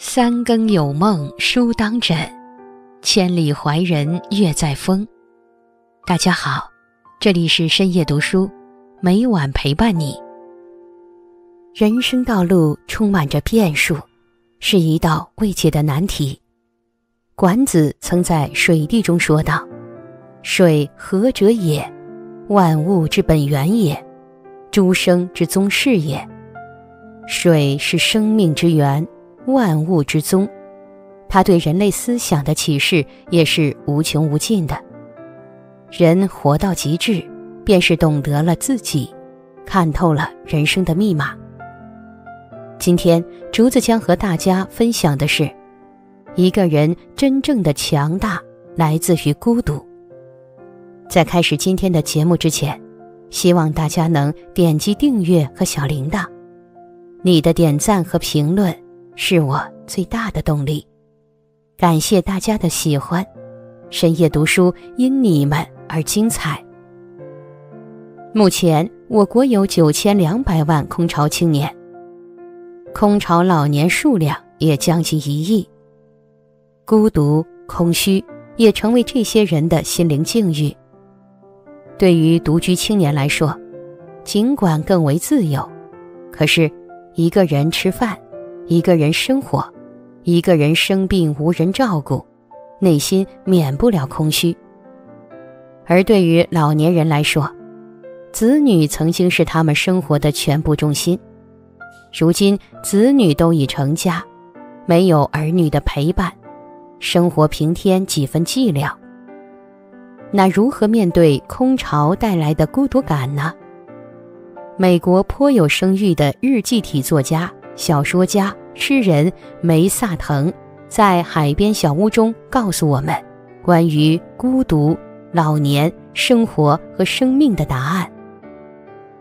三更有梦书当枕，千里怀人月在风。大家好，这里是深夜读书，每晚陪伴你。人生道路充满着变数，是一道未解的难题。管子曾在《水地》中说道：“水何者也？万物之本源也，诸生之宗室也。水是生命之源。”万物之宗，他对人类思想的启示也是无穷无尽的。人活到极致，便是懂得了自己，看透了人生的密码。今天，竹子将和大家分享的是，一个人真正的强大来自于孤独。在开始今天的节目之前，希望大家能点击订阅和小铃铛，你的点赞和评论。是我最大的动力，感谢大家的喜欢，深夜读书因你们而精彩。目前，我国有九千两百万空巢青年，空巢老年数量也将近一亿，孤独、空虚也成为这些人的心灵境遇。对于独居青年来说，尽管更为自由，可是一个人吃饭。一个人生活，一个人生病无人照顾，内心免不了空虚。而对于老年人来说，子女曾经是他们生活的全部重心，如今子女都已成家，没有儿女的陪伴，生活平添几分寂寥。那如何面对空巢带来的孤独感呢？美国颇有声誉的日记体作家。小说家、诗人梅萨腾在《海边小屋》中告诉我们关于孤独、老年、生活和生命的答案。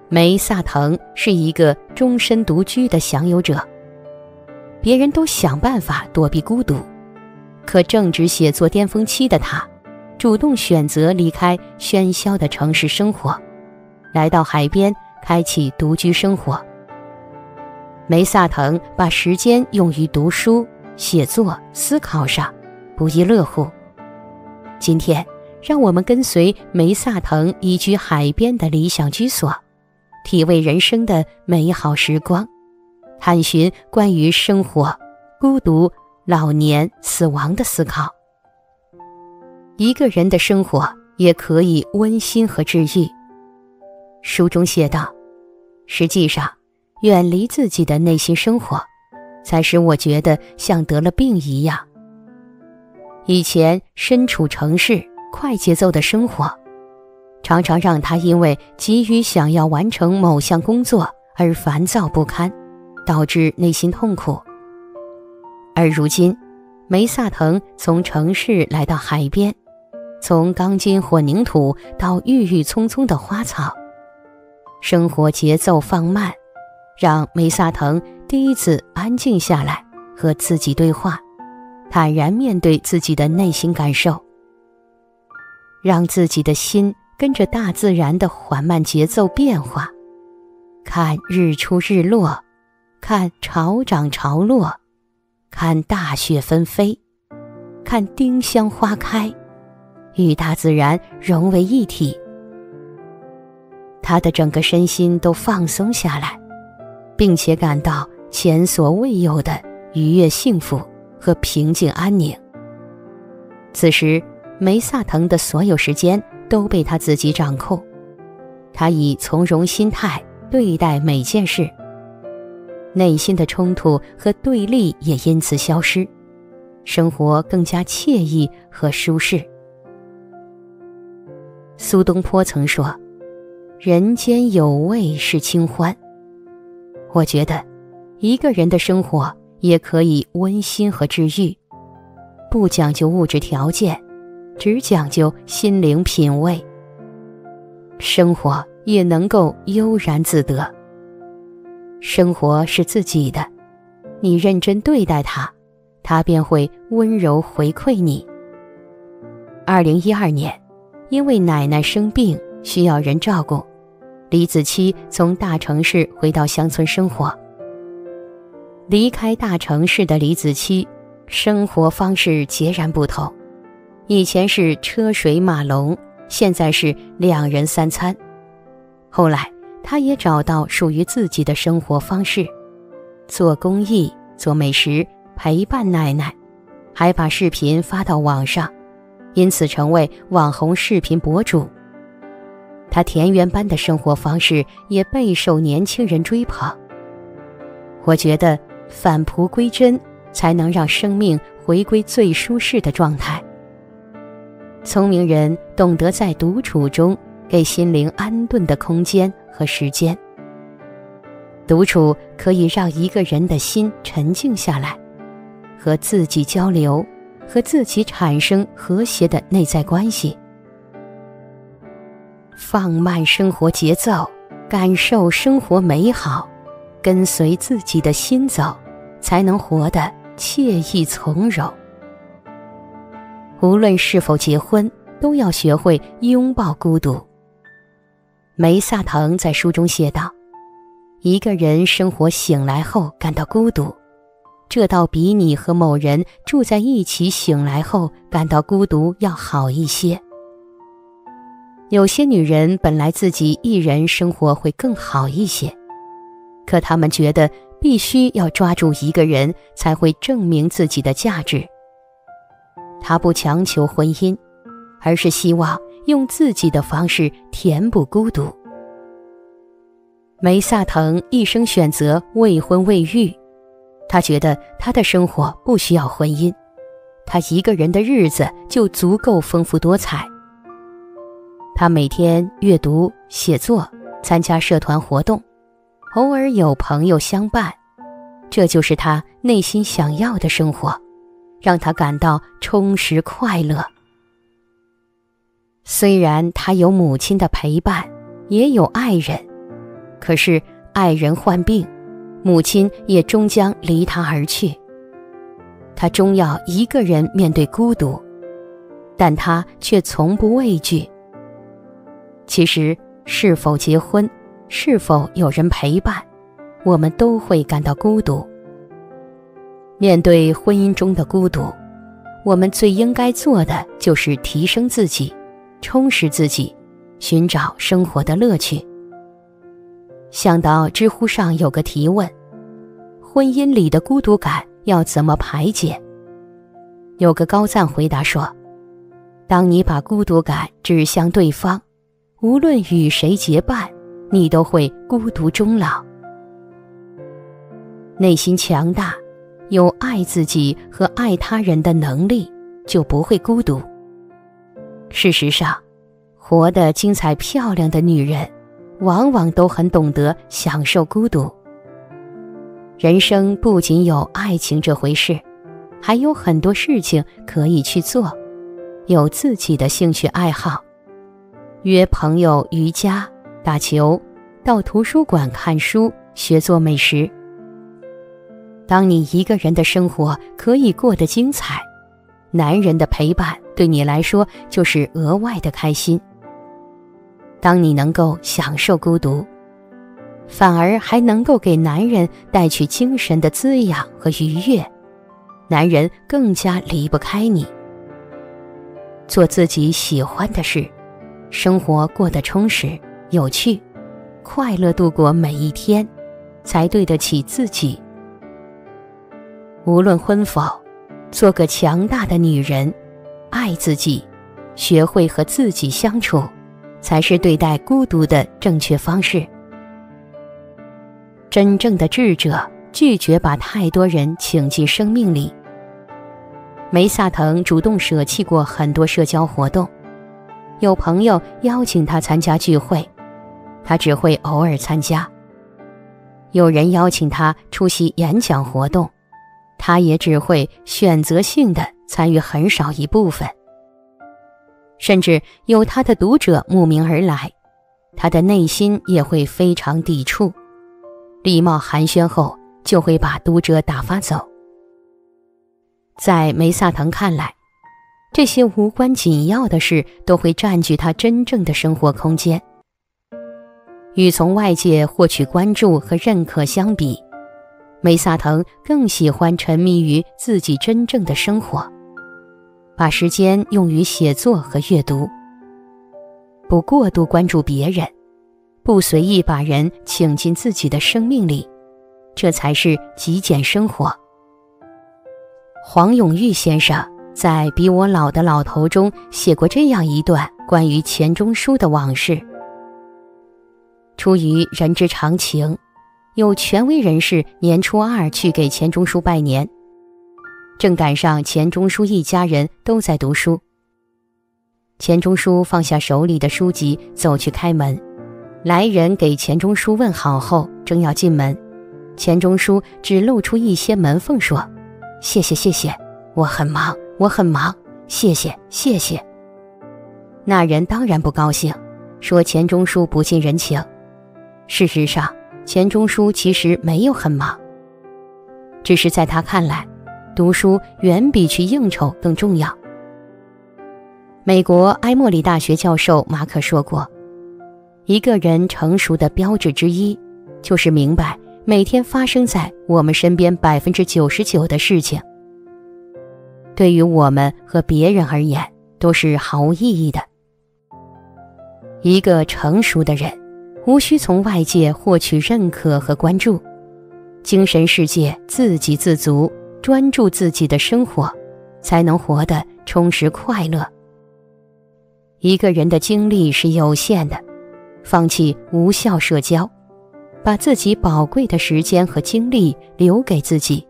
梅萨腾是一个终身独居的享有者，别人都想办法躲避孤独，可正值写作巅峰期的他，主动选择离开喧嚣的城市生活，来到海边，开启独居生活。梅萨腾把时间用于读书、写作、思考上，不亦乐乎。今天，让我们跟随梅萨腾移居海边的理想居所，体味人生的美好时光，探寻关于生活、孤独、老年、死亡的思考。一个人的生活也可以温馨和治愈。书中写道：“实际上。”远离自己的内心生活，才使我觉得像得了病一样。以前身处城市快节奏的生活，常常让他因为急于想要完成某项工作而烦躁不堪，导致内心痛苦。而如今，梅萨腾从城市来到海边，从钢筋混凝土到郁郁葱葱的花草，生活节奏放慢。让梅萨腾第一次安静下来，和自己对话，坦然面对自己的内心感受，让自己的心跟着大自然的缓慢节奏变化，看日出日落，看潮涨潮落，看大雪纷飞，看丁香花开，与大自然融为一体，他的整个身心都放松下来。并且感到前所未有的愉悦、幸福和平静、安宁。此时，梅萨腾的所有时间都被他自己掌控，他以从容心态对待每件事，内心的冲突和对立也因此消失，生活更加惬意和舒适。苏东坡曾说：“人间有味是清欢。”我觉得，一个人的生活也可以温馨和治愈，不讲究物质条件，只讲究心灵品味。生活也能够悠然自得。生活是自己的，你认真对待它，它便会温柔回馈你。二零一二年，因为奶奶生病需要人照顾。李子柒从大城市回到乡村生活。离开大城市的李子柒，生活方式截然不同。以前是车水马龙，现在是两人三餐。后来，他也找到属于自己的生活方式，做公益、做美食、陪伴奶奶，还把视频发到网上，因此成为网红视频博主。他田园般的生活方式也备受年轻人追捧。我觉得。返璞归真，才能让生命回归最舒适的状态。聪明人懂得在独处中给心灵安顿的空间和时间。独处可以让一个人的心沉静下来，和自己交流，和自己产生和谐的内在关系。放慢生活节奏，感受生活美好。跟随自己的心走，才能活得惬意从容。无论是否结婚，都要学会拥抱孤独。梅萨腾在书中写道：“一个人生活醒来后感到孤独，这倒比你和某人住在一起醒来后感到孤独要好一些。有些女人本来自己一人生活会更好一些。”可他们觉得必须要抓住一个人才会证明自己的价值。他不强求婚姻，而是希望用自己的方式填补孤独。梅萨腾一生选择未婚未育，他觉得他的生活不需要婚姻，他一个人的日子就足够丰富多彩。他每天阅读、写作，参加社团活动。偶尔有朋友相伴，这就是他内心想要的生活，让他感到充实快乐。虽然他有母亲的陪伴，也有爱人，可是爱人患病，母亲也终将离他而去。他终要一个人面对孤独，但他却从不畏惧。其实，是否结婚？是否有人陪伴，我们都会感到孤独。面对婚姻中的孤独，我们最应该做的就是提升自己，充实自己，寻找生活的乐趣。想到知乎上有个提问：婚姻里的孤独感要怎么排解？有个高赞回答说：当你把孤独感指向对方，无论与谁结伴。你都会孤独终老。内心强大，有爱自己和爱他人的能力，就不会孤独。事实上，活得精彩漂亮的女人，往往都很懂得享受孤独。人生不仅有爱情这回事，还有很多事情可以去做，有自己的兴趣爱好，约朋友瑜伽。打球，到图书馆看书，学做美食。当你一个人的生活可以过得精彩，男人的陪伴对你来说就是额外的开心。当你能够享受孤独，反而还能够给男人带去精神的滋养和愉悦，男人更加离不开你。做自己喜欢的事，生活过得充实。有趣，快乐度过每一天，才对得起自己。无论婚否，做个强大的女人，爱自己，学会和自己相处，才是对待孤独的正确方式。真正的智者拒绝把太多人请进生命里。梅萨腾主动舍弃过很多社交活动，有朋友邀请他参加聚会。他只会偶尔参加。有人邀请他出席演讲活动，他也只会选择性的参与很少一部分。甚至有他的读者慕名而来，他的内心也会非常抵触，礼貌寒暄后就会把读者打发走。在梅萨腾看来，这些无关紧要的事都会占据他真正的生活空间。与从外界获取关注和认可相比，梅萨腾更喜欢沉迷于自己真正的生活，把时间用于写作和阅读，不过度关注别人，不随意把人请进自己的生命里，这才是极简生活。黄永玉先生在《比我老的老头》中写过这样一段关于钱钟书的往事。出于人之常情，有权威人士年初二去给钱钟书拜年，正赶上钱钟书一家人都在读书。钱钟书放下手里的书籍，走去开门。来人给钱钟书问好后，正要进门，钱钟书只露出一些门缝说。谢谢谢谢，我很忙，我很忙，谢谢谢谢。那人当然不高兴，说钱钟书不近人情。事实上，钱钟书其实没有很忙，只是在他看来，读书远比去应酬更重要。美国埃默里大学教授马可说过，一个人成熟的标志之一，就是明白。每天发生在我们身边百分之九十九的事情，对于我们和别人而言都是毫无意义的。一个成熟的人，无需从外界获取认可和关注，精神世界自给自足，专注自己的生活，才能活得充实快乐。一个人的精力是有限的，放弃无效社交。把自己宝贵的时间和精力留给自己，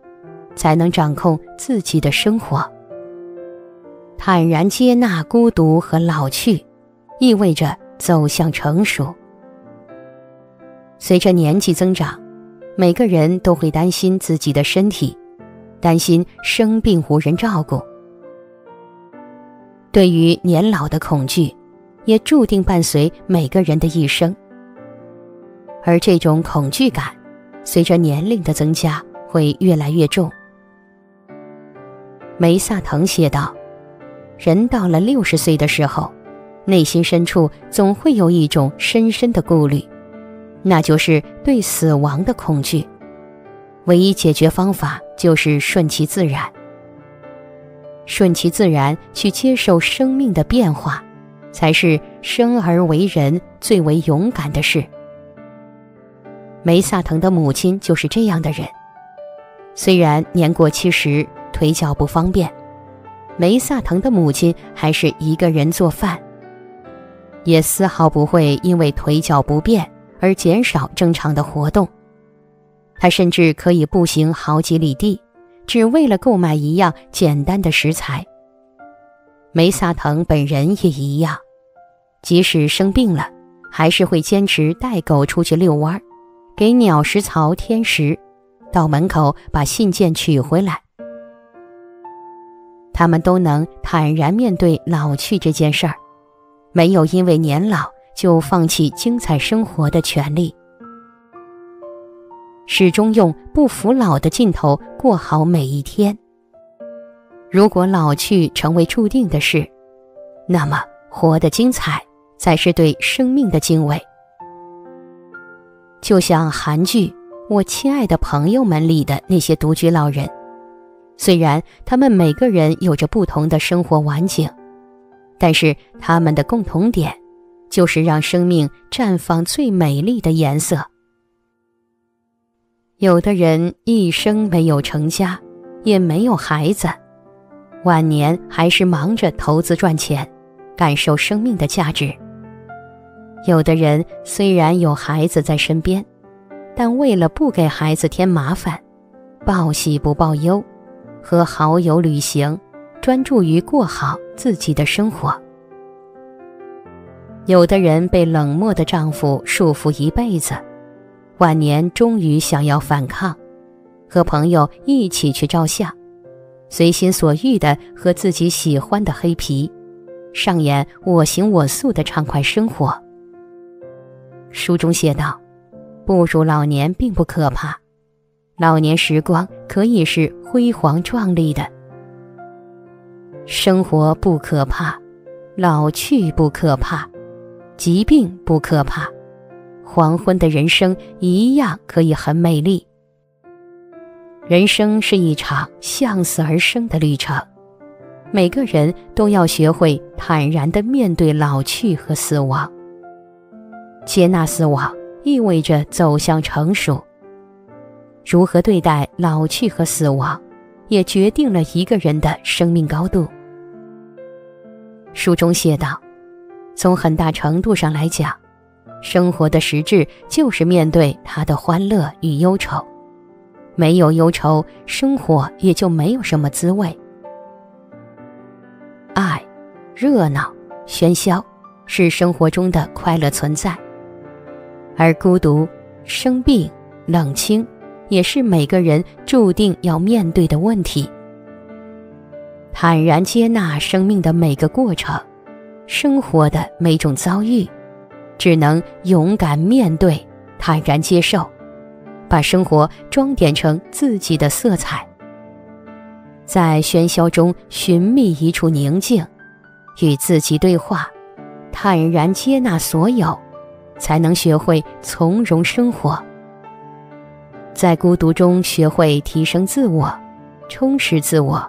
才能掌控自己的生活。坦然接纳孤独和老去，意味着走向成熟。随着年纪增长，每个人都会担心自己的身体，担心生病无人照顾。对于年老的恐惧，也注定伴随每个人的一生。而这种恐惧感，随着年龄的增加，会越来越重。梅萨腾写道：“人到了六十岁的时候，内心深处总会有一种深深的顾虑，那就是对死亡的恐惧。唯一解决方法就是顺其自然，顺其自然去接受生命的变化，才是生而为人最为勇敢的事。”梅萨腾的母亲就是这样的人，虽然年过七十，腿脚不方便，梅萨腾的母亲还是一个人做饭，也丝毫不会因为腿脚不便而减少正常的活动。他甚至可以步行好几里地，只为了购买一样简单的食材。梅萨腾本人也一样，即使生病了，还是会坚持带狗出去遛弯儿。给鸟食槽添食，到门口把信件取回来。他们都能坦然面对老去这件事儿，没有因为年老就放弃精彩生活的权利，始终用不服老的劲头过好每一天。如果老去成为注定的事，那么活得精彩才是对生命的敬畏。就像韩剧《我亲爱的朋友们》里的那些独居老人，虽然他们每个人有着不同的生活晚景，但是他们的共同点，就是让生命绽放最美丽的颜色。有的人一生没有成家，也没有孩子，晚年还是忙着投资赚钱，感受生命的价值。有的人虽然有孩子在身边，但为了不给孩子添麻烦，报喜不报忧，和好友旅行，专注于过好自己的生活。有的人被冷漠的丈夫束缚一辈子，晚年终于想要反抗，和朋友一起去照相，随心所欲的和自己喜欢的黑皮，上演我行我素的畅快生活。书中写道：“步入老年并不可怕，老年时光可以是辉煌壮丽的。生活不可怕，老去不可怕，疾病不可怕，黄昏的人生一样可以很美丽。人生是一场向死而生的旅程，每个人都要学会坦然地面对老去和死亡。接纳死亡意味着走向成熟。如何对待老去和死亡，也决定了一个人的生命高度。书中写道：“从很大程度上来讲，生活的实质就是面对它的欢乐与忧愁。”没有忧愁，生活也就没有什么滋味。爱、热闹、喧嚣，是生活中的快乐存在；而孤独、生病、冷清，也是每个人注定要面对的问题。坦然接纳生命的每个过程，生活的每种遭遇，只能勇敢面对，坦然接受。把生活装点成自己的色彩，在喧嚣中寻觅一处宁静，与自己对话，坦然接纳所有，才能学会从容生活。在孤独中学会提升自我，充实自我，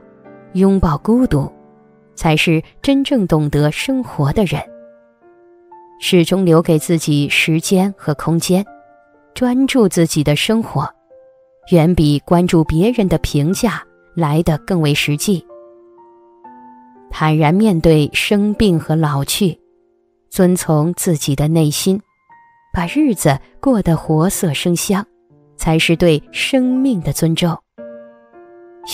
拥抱孤独，才是真正懂得生活的人。始终留给自己时间和空间。专注自己的生活，远比关注别人的评价来得更为实际。坦然面对生病和老去，遵从自己的内心，把日子过得活色生香，才是对生命的尊重。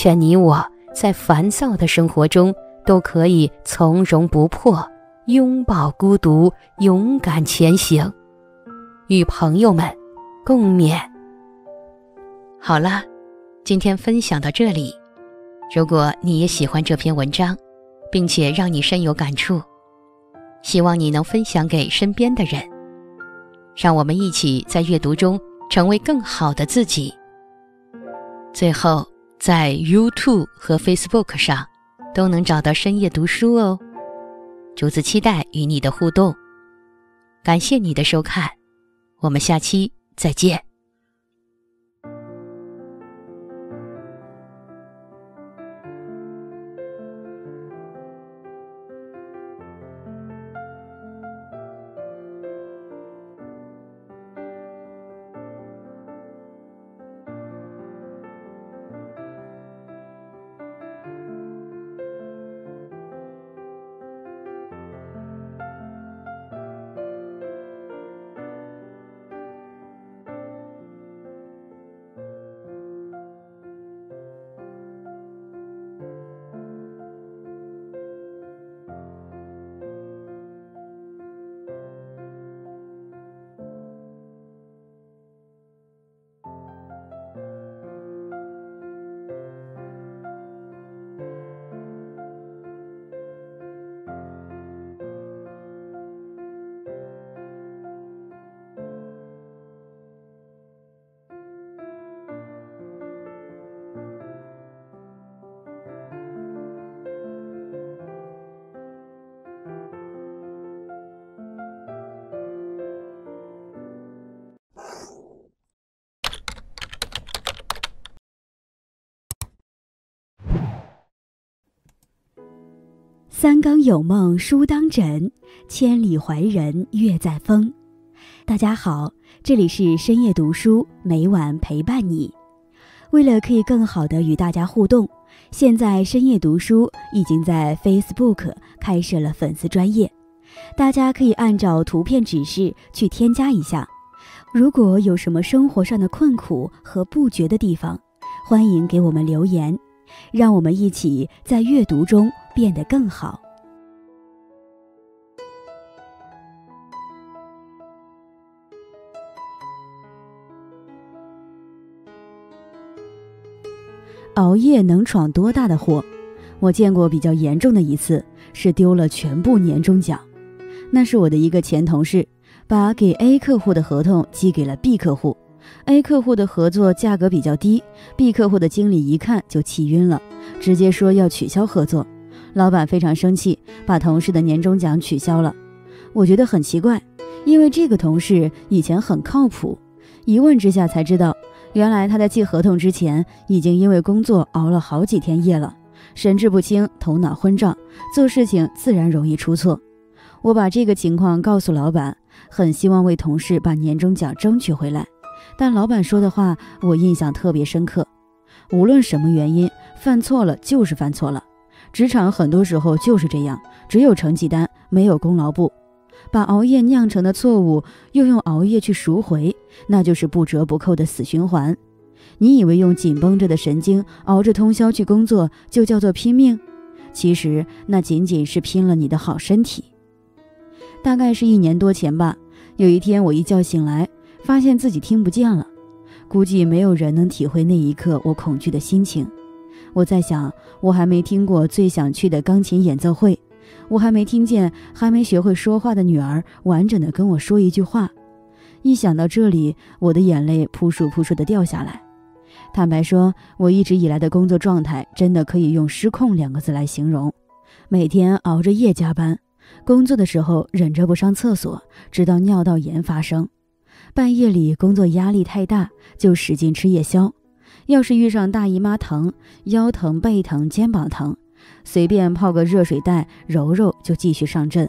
愿你我在烦躁的生活中都可以从容不迫，拥抱孤独，勇敢前行。与朋友们。共勉。好了，今天分享到这里。如果你也喜欢这篇文章，并且让你深有感触，希望你能分享给身边的人。让我们一起在阅读中成为更好的自己。最后，在 YouTube 和 Facebook 上都能找到深夜读书哦。竹子期待与你的互动。感谢你的收看，我们下期。再见。三更有梦书当枕，千里怀人月在风。大家好，这里是深夜读书，每晚陪伴你。为了可以更好的与大家互动，现在深夜读书已经在 Facebook 开设了粉丝专业，大家可以按照图片指示去添加一下。如果有什么生活上的困苦和不觉的地方，欢迎给我们留言，让我们一起在阅读中。变得更好。熬夜能闯多大的祸？我见过比较严重的一次，是丢了全部年终奖。那是我的一个前同事，把给 A 客户的合同寄给了 B 客户。A 客户的合作价格比较低，B 客户的经理一看就气晕了，直接说要取消合作。老板非常生气，把同事的年终奖取消了。我觉得很奇怪，因为这个同事以前很靠谱。一问之下才知道，原来他在寄合同之前，已经因为工作熬了好几天夜了，神志不清，头脑昏胀，做事情自然容易出错。我把这个情况告诉老板，很希望为同事把年终奖争取回来。但老板说的话我印象特别深刻，无论什么原因，犯错了就是犯错了。职场很多时候就是这样，只有成绩单，没有功劳簿。把熬夜酿成的错误又用熬夜去赎回，那就是不折不扣的死循环。你以为用紧绷着的神经熬着通宵去工作就叫做拼命？其实那仅仅是拼了你的好身体。大概是一年多前吧，有一天我一觉醒来，发现自己听不见了。估计没有人能体会那一刻我恐惧的心情。我在想，我还没听过最想去的钢琴演奏会。我还没听见还没学会说话的女儿完整的跟我说一句话，一想到这里，我的眼泪扑簌扑簌的掉下来。坦白说，我一直以来的工作状态真的可以用失控两个字来形容。每天熬着夜加班，工作的时候忍着不上厕所，直到尿道炎发生。半夜里工作压力太大，就使劲吃夜宵。要是遇上大姨妈疼、腰疼、背疼、肩膀疼。随便泡个热水袋揉揉就继续上阵，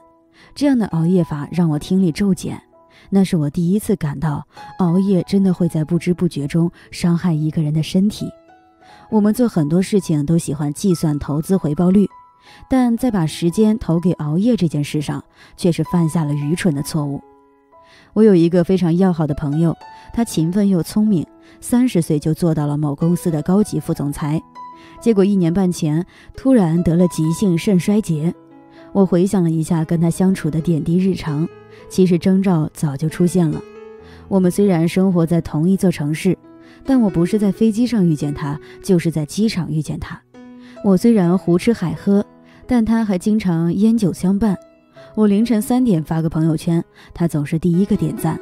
这样的熬夜法让我听力骤减。那是我第一次感到熬夜真的会在不知不觉中伤害一个人的身体。我们做很多事情都喜欢计算投资回报率，但在把时间投给熬夜这件事上，却是犯下了愚蠢的错误。我有一个非常要好的朋友，他勤奋又聪明，三十岁就做到了某公司的高级副总裁。结果一年半前突然得了急性肾衰竭，我回想了一下跟他相处的点滴日常，其实征兆早就出现了。我们虽然生活在同一座城市，但我不是在飞机上遇见他，就是在机场遇见他。我虽然胡吃海喝，但他还经常烟酒相伴。我凌晨三点发个朋友圈，他总是第一个点赞。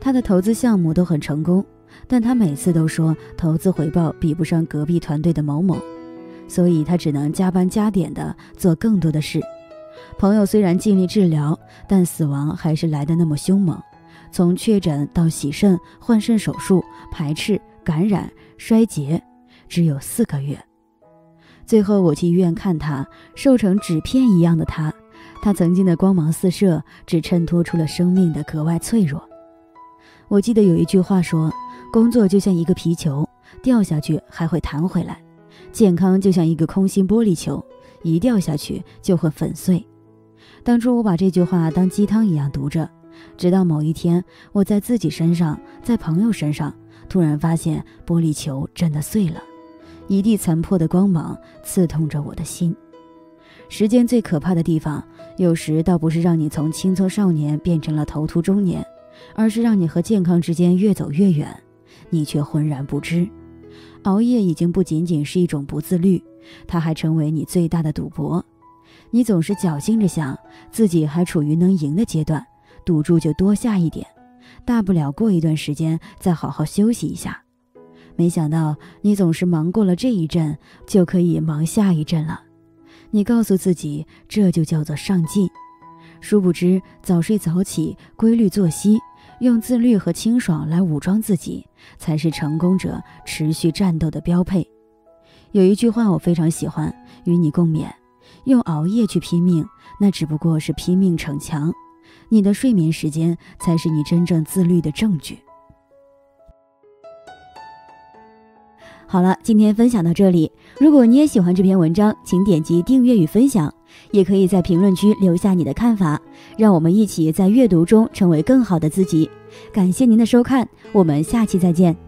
他的投资项目都很成功。但他每次都说投资回报比不上隔壁团队的某某，所以他只能加班加点的做更多的事。朋友虽然尽力治疗，但死亡还是来的那么凶猛。从确诊到洗肾、换肾手术、排斥、感染、衰竭，只有四个月。最后我去医院看他，瘦成纸片一样的他，他曾经的光芒四射，只衬托出了生命的格外脆弱。我记得有一句话说。工作就像一个皮球，掉下去还会弹回来；健康就像一个空心玻璃球，一掉下去就会粉碎。当初我把这句话当鸡汤一样读着，直到某一天，我在自己身上，在朋友身上，突然发现玻璃球真的碎了，一地残破的光芒刺痛着我的心。时间最可怕的地方，有时倒不是让你从青葱少年变成了头秃中年，而是让你和健康之间越走越远。你却浑然不知，熬夜已经不仅仅是一种不自律，它还成为你最大的赌博。你总是侥幸着想自己还处于能赢的阶段，赌注就多下一点，大不了过一段时间再好好休息一下。没想到你总是忙过了这一阵，就可以忙下一阵了。你告诉自己这就叫做上进，殊不知早睡早起、规律作息。用自律和清爽来武装自己，才是成功者持续战斗的标配。有一句话我非常喜欢，与你共勉：用熬夜去拼命，那只不过是拼命逞强。你的睡眠时间才是你真正自律的证据。好了，今天分享到这里。如果你也喜欢这篇文章，请点击订阅与分享。也可以在评论区留下你的看法，让我们一起在阅读中成为更好的自己。感谢您的收看，我们下期再见。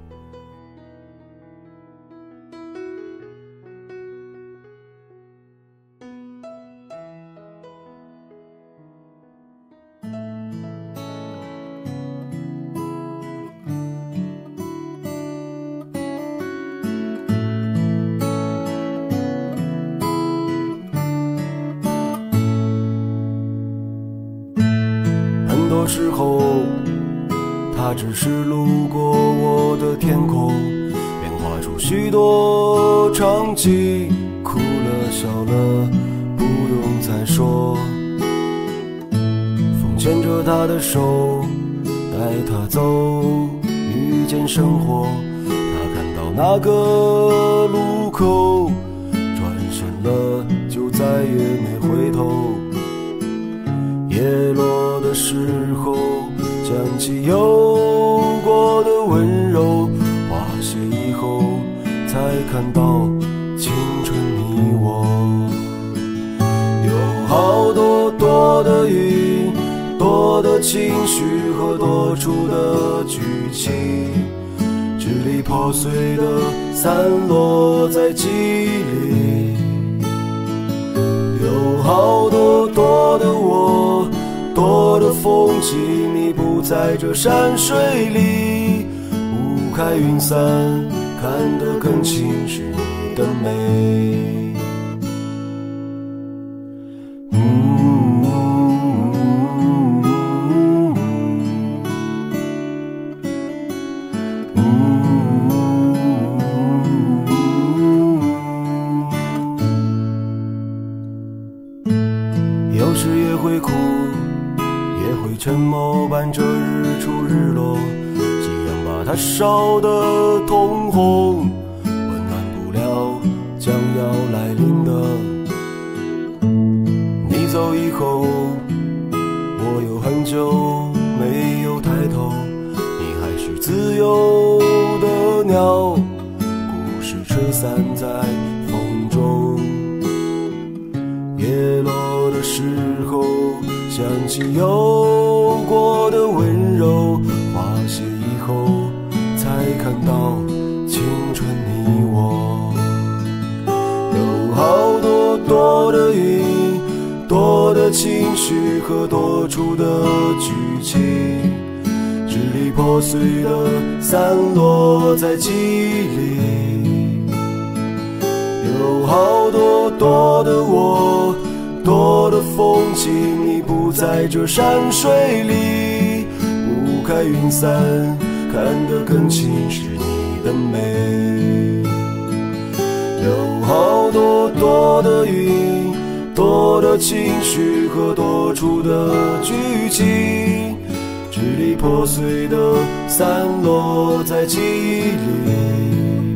多场景，哭了笑了，不用再说。风牵着他的手，带他走，遇见生活，他看到那个路口，转身了就再也没回头。叶落的时候，想起有情绪和多出的剧情，支离破碎的散落在记忆里。有好多多的我，多的风景，你不在这山水里。雾开云散，看得更清是你的美。烧的的情绪和多处的剧情，支离破碎的散落在记忆里。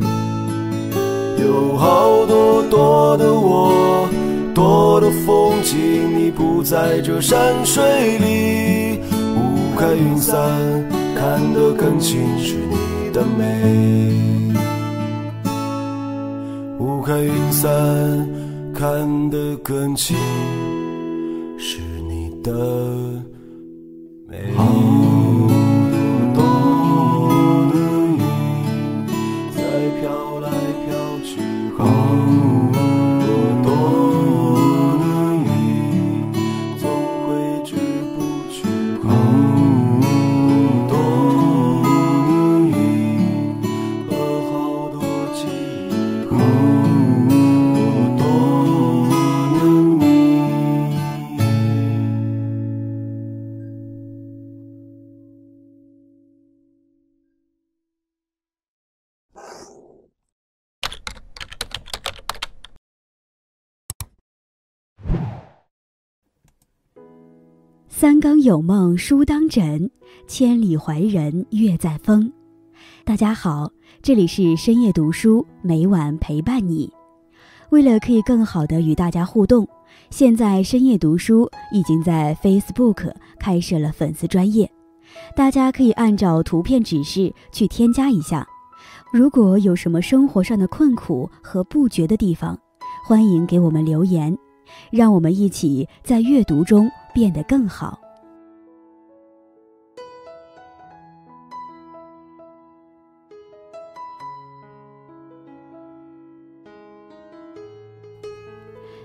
有好多多的我，多的风景，你不在这山水里。雾开云散，看得更清是你的美。雾开云散，看得更清是你的三更有梦书当枕，千里怀人月在风。大家好，这里是深夜读书，每晚陪伴你。为了可以更好的与大家互动，现在深夜读书已经在 Facebook 开设了粉丝专业，大家可以按照图片指示去添加一下。如果有什么生活上的困苦和不觉的地方，欢迎给我们留言，让我们一起在阅读中变得更好。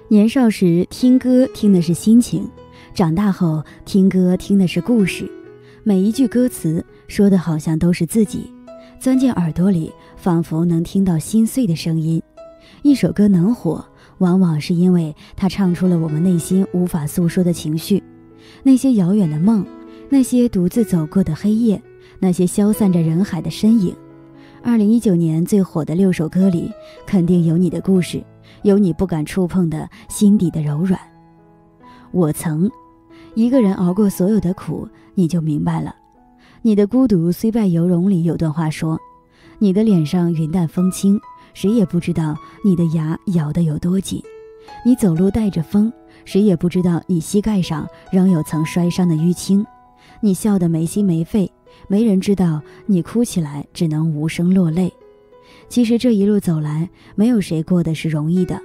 年少时听歌听的是心情，长大后听歌听的是故事。每一句歌词说的好像都是自己，钻进耳朵里，仿佛能听到心碎的声音。一首歌能火，往往是因为它唱出了我们内心无法诉说的情绪，那些遥远的梦，那些独自走过的黑夜，那些消散着人海的身影。二零一九年最火的六首歌里，肯定有你的故事，有你不敢触碰的心底的柔软。我曾一个人熬过所有的苦，你就明白了。你的孤独虽败犹荣里有段话说：“你的脸上云淡风轻，谁也不知道你的牙咬得有多紧；你走路带着风，谁也不知道你膝盖上仍有层摔伤的淤青；你笑得没心没肺，没人知道你哭起来只能无声落泪。其实这一路走来，没有谁过得是容易的。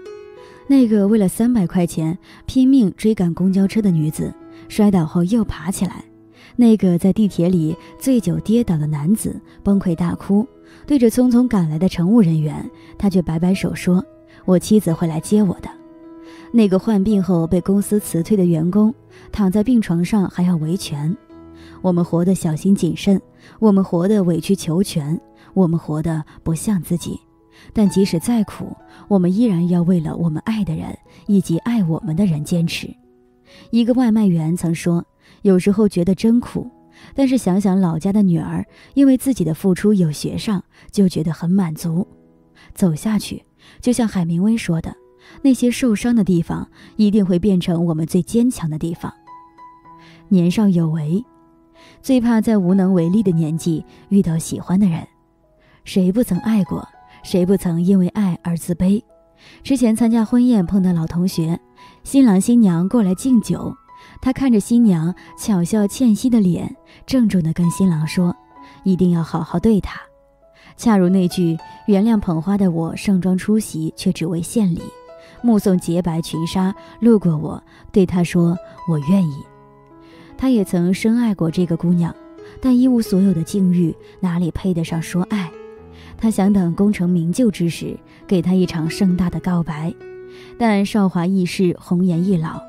那个为了三百块钱拼命追赶公交车的女子，摔倒后又爬起来；那个在地铁里醉酒跌倒的男子崩溃大哭。对着匆匆赶来的乘务人员，他却摆摆手说：“我妻子会来接我的。”那个患病后被公司辞退的员工，躺在病床上还要维权。我们活得小心谨慎，我们活得委曲求全，我们活得不像自己。但即使再苦，我们依然要为了我们爱的人以及爱我们的人坚持。一个外卖员曾说：“有时候觉得真苦。”但是想想老家的女儿，因为自己的付出有学上，就觉得很满足。走下去，就像海明威说的，那些受伤的地方，一定会变成我们最坚强的地方。年少有为，最怕在无能为力的年纪遇到喜欢的人。谁不曾爱过？谁不曾因为爱而自卑？之前参加婚宴碰到老同学，新郎新娘过来敬酒。他看着新娘巧笑倩兮的脸，郑重地跟新郎说：“一定要好好对她。”恰如那句“原谅捧花的我盛装出席，却只为献礼，目送洁白裙纱路过我，对他说我愿意。”他也曾深爱过这个姑娘，但一无所有的境遇哪里配得上说爱？他想等功成名就之时，给她一场盛大的告白，但韶华易逝，红颜易老。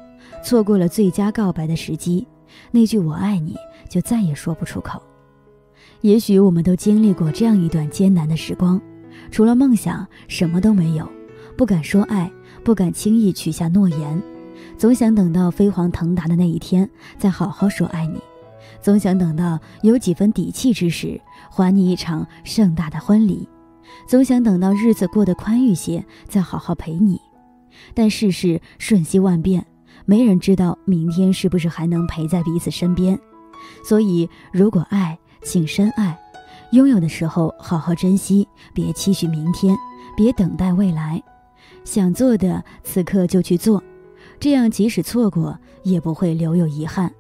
错过了最佳告白的时机，那句“我爱你”就再也说不出口。也许我们都经历过这样一段艰难的时光，除了梦想，什么都没有，不敢说爱，不敢轻易许下诺言，总想等到飞黄腾达的那一天再好好说爱你，总想等到有几分底气之时还你一场盛大的婚礼，总想等到日子过得宽裕些再好好陪你，但世事瞬息万变。没人知道明天是不是还能陪在彼此身边，所以如果爱，请深爱，拥有的时候好好珍惜，别期许明天，别等待未来，想做的此刻就去做，这样即使错过也不会留有遗憾。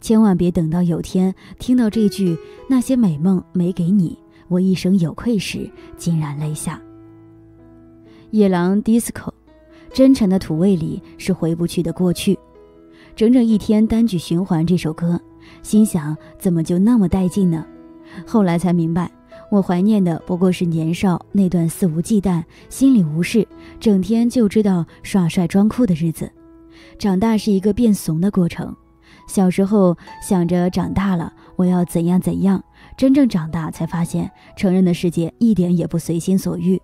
千万别等到有天听到这句“那些美梦没给你，我一生有愧”时，惊然泪下。野狼 DISCO。真诚的土味里是回不去的过去，整整一天单曲循环这首歌，心想怎么就那么带劲呢？后来才明白，我怀念的不过是年少那段肆无忌惮、心里无事、整天就知道耍帅装酷的日子。长大是一个变怂的过程，小时候想着长大了我要怎样怎样，真正长大才发现，成人的世界一点也不随心所欲。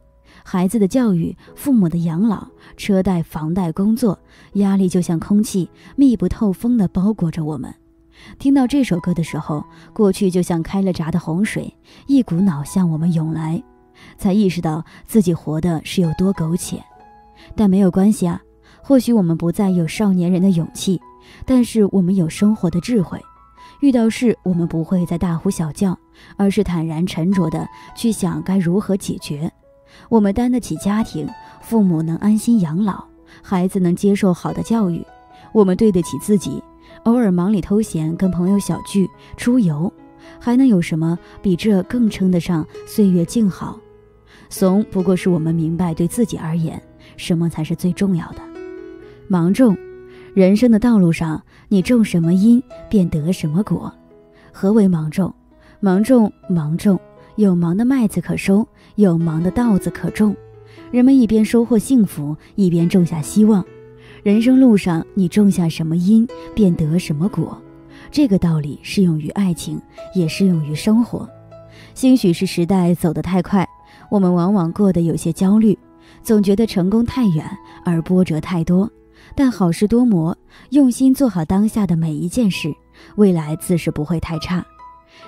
孩子的教育，父母的养老，车贷、房贷、工作，压力就像空气，密不透风地包裹着我们。听到这首歌的时候，过去就像开了闸的洪水，一股脑向我们涌来，才意识到自己活的是有多苟且。但没有关系啊，或许我们不再有少年人的勇气，但是我们有生活的智慧。遇到事，我们不会再大呼小叫，而是坦然沉着地去想该如何解决。我们担得起家庭，父母能安心养老，孩子能接受好的教育，我们对得起自己。偶尔忙里偷闲，跟朋友小聚出游，还能有什么比这更称得上岁月静好？怂不过是我们明白，对自己而言，什么才是最重要的。芒种，人生的道路上，你种什么因，便得什么果。何为芒种？芒种，芒种。有芒的麦子可收，有芒的稻子可种。人们一边收获幸福，一边种下希望。人生路上，你种下什么因，便得什么果。这个道理适用于爱情，也适用于生活。兴许是时代走得太快，我们往往过得有些焦虑，总觉得成功太远，而波折太多。但好事多磨，用心做好当下的每一件事，未来自是不会太差。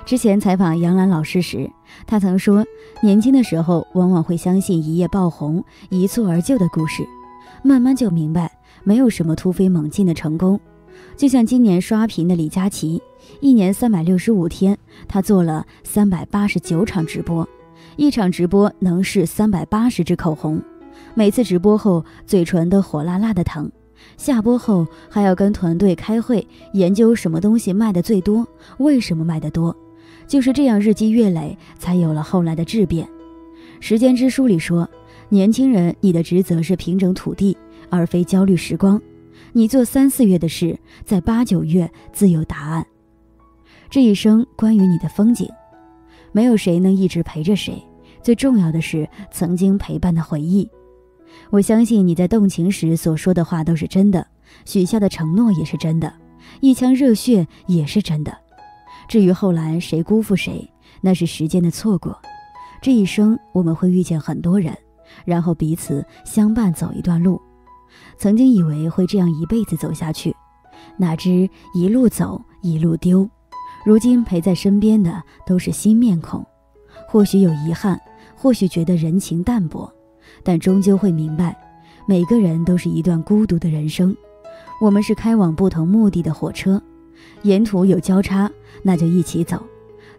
之前采访杨澜老师时，他曾说，年轻的时候往往会相信一夜爆红、一蹴而就的故事，慢慢就明白，没有什么突飞猛进的成功。就像今年刷屏的李佳琦，一年三百六十五天，他做了三百八十九场直播，一场直播能试三百八十支口红，每次直播后嘴唇都火辣辣的疼，下播后还要跟团队开会研究什么东西卖的最多，为什么卖的多，就是这样日积月累，才有了后来的质变。时间之书里说，年轻人，你的职责是平整土地，而非焦虑时光。你做三四月的事，在八九月自有答案。这一生关于你的风景。没有谁能一直陪着谁，最重要的是曾经陪伴的回忆。我相信你在动情时所说的话都是真的，许下的承诺也是真的，一腔热血也是真的。至于后来谁辜负谁，那是时间的错过。这一生我们会遇见很多人，然后彼此相伴走一段路。曾经以为会这样一辈子走下去，哪知一路走一路丢。如今陪在身边的都是新面孔，或许有遗憾，或许觉得人情淡薄，但终究会明白，每个人都是一段孤独的人生。我们是开往不同目的的火车，沿途有交叉，那就一起走。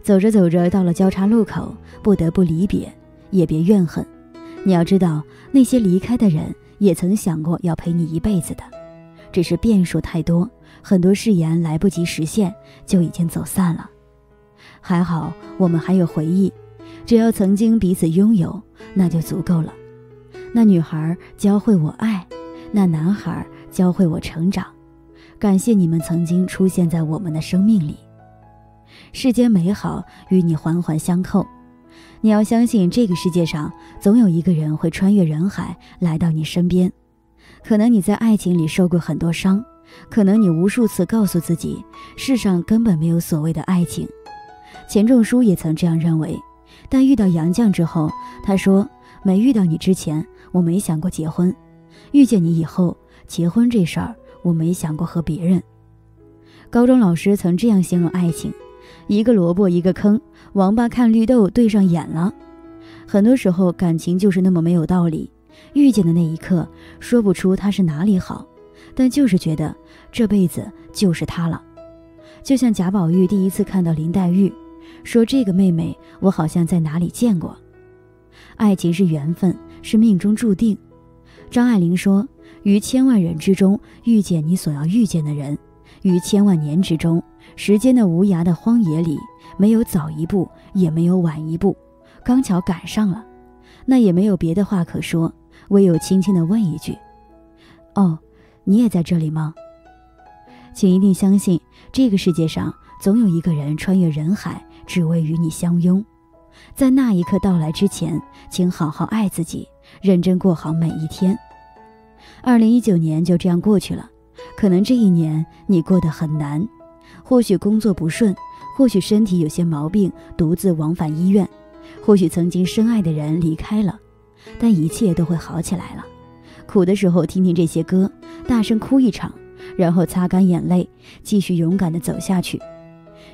走着走着到了交叉路口，不得不离别，也别怨恨。你要知道，那些离开的人也曾想过要陪你一辈子的，只是变数太多。很多誓言来不及实现，就已经走散了。还好我们还有回忆，只要曾经彼此拥有，那就足够了。那女孩教会我爱，那男孩教会我成长。感谢你们曾经出现在我们的生命里。世间美好与你环环相扣，你要相信这个世界上总有一个人会穿越人海来到你身边。可能你在爱情里受过很多伤。可能你无数次告诉自己，世上根本没有所谓的爱情。钱钟书也曾这样认为，但遇到杨绛之后，他说：“没遇到你之前，我没想过结婚；遇见你以后，结婚这事儿，我没想过和别人。”高中老师曾这样形容爱情：一个萝卜一个坑，王八看绿豆对上眼了。很多时候，感情就是那么没有道理。遇见的那一刻，说不出他是哪里好。但就是觉得这辈子就是他了，就像贾宝玉第一次看到林黛玉，说：“这个妹妹我好像在哪里见过。”爱情是缘分，是命中注定。张爱玲说：“于千万人之中遇见你所要遇见的人，于千万年之中，时间的无涯的荒野里，没有早一步，也没有晚一步，刚巧赶上了，那也没有别的话可说，唯有轻轻地问一句：‘哦。’”你也在这里吗？请一定相信，这个世界上总有一个人穿越人海，只为与你相拥。在那一刻到来之前，请好好爱自己，认真过好每一天。二零一九年就这样过去了，可能这一年你过得很难，或许工作不顺，或许身体有些毛病，独自往返医院，或许曾经深爱的人离开了，但一切都会好起来了。苦的时候听听这些歌，大声哭一场，然后擦干眼泪，继续勇敢地走下去。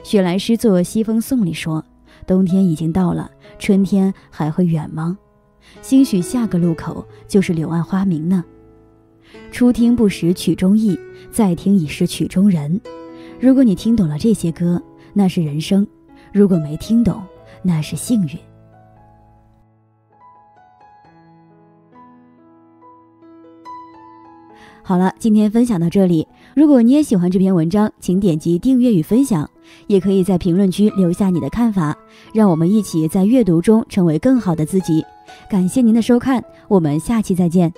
雪莱诗作《西风颂》里说：“冬天已经到了，春天还会远吗？兴许下个路口就是柳暗花明呢。”初听不识曲中意，再听已是曲中人。如果你听懂了这些歌，那是人生；如果没听懂，那是幸运。好了，今天分享到这里。如果你也喜欢这篇文章，请点击订阅与分享，也可以在评论区留下你的看法，让我们一起在阅读中成为更好的自己。感谢您的收看，我们下期再见。